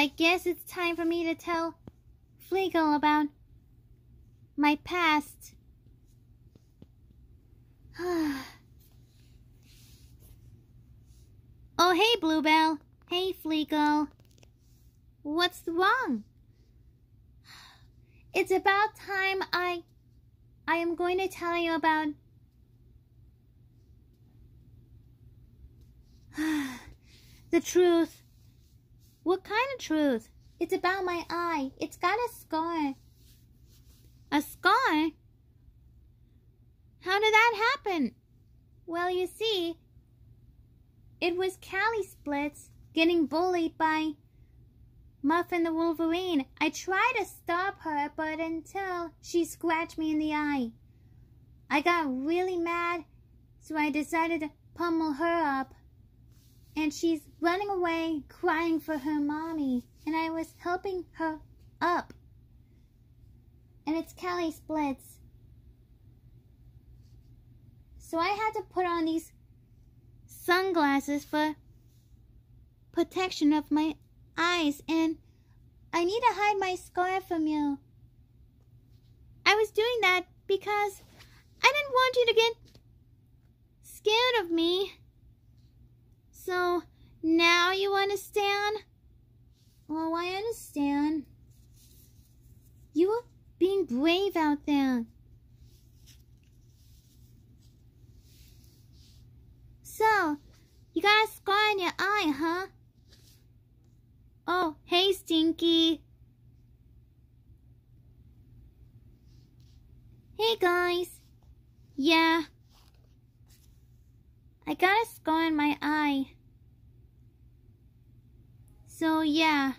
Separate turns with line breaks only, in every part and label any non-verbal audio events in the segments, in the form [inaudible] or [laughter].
I guess it's time for me to tell Fleegle about my past. [sighs] oh, hey, Bluebell. Hey, Fleegle. What's wrong? [sighs] It's about time I... I am going to tell you about... [sighs] the truth. What kind of truth? It's about my eye. It's got a scar. A scar? How did that happen? Well, you see, it was Callie Splits getting bullied by Muffin the Wolverine. I tried to stop her, but until she scratched me in the eye. I got really mad, so I decided to pummel her up. And she's running away, crying for her mommy. And I was helping her up. And it's Callie Splits. So I had to put on these sunglasses for protection of my eyes and I need to hide my scar from you. I was doing that because I didn't want you to get scared of me. So now you understand? Oh, I understand. You were being brave out there. So, you got a scar in your eye, huh? Oh, hey, Stinky. Hey, guys. Yeah. I got a scar in my eye. So, yeah.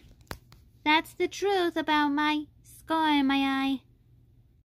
That's the truth about my scar in my eye.